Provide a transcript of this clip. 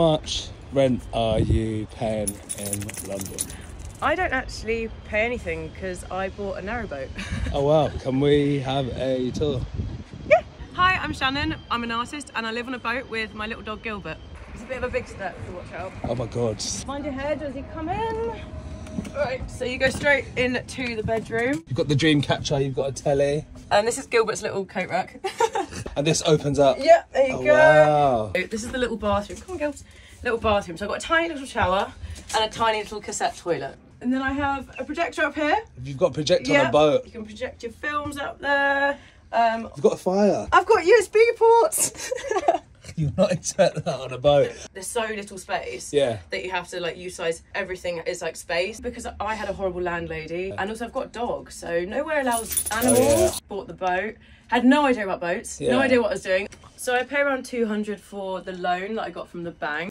much rent are you paying in London? I don't actually pay anything because I bought a narrowboat. Oh wow, can we have a tour? Yeah. Hi, I'm Shannon. I'm an artist and I live on a boat with my little dog Gilbert. It's a bit of a big step to watch out. Oh my god. Mind your head as you come in. Right, so you go straight into the bedroom. You've got the dream catcher, you've got a telly, And this is Gilbert's little coat rack. and this opens up. yeah, there you Oh, go. wow. This is the little bathroom. Come on, girls. Little bathroom. So I've got a tiny little shower and a tiny little cassette toilet. And then I have a projector up here. You've got a projector on Yeah, a boat. You can project your films up there. Um, You've got a fire. I've got USB ports. You've not insert that on a boat. There's so little space Yeah. that you have to like utilize everything is like space because I had a horrible landlady and also I've got a dog, so nowhere allows oh, animals. Oh, yeah. Bought the boat, had no idea about boats, Yeah. no idea what I was doing. So I pay around 200 for the loan that I got from the bank.